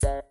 Bye.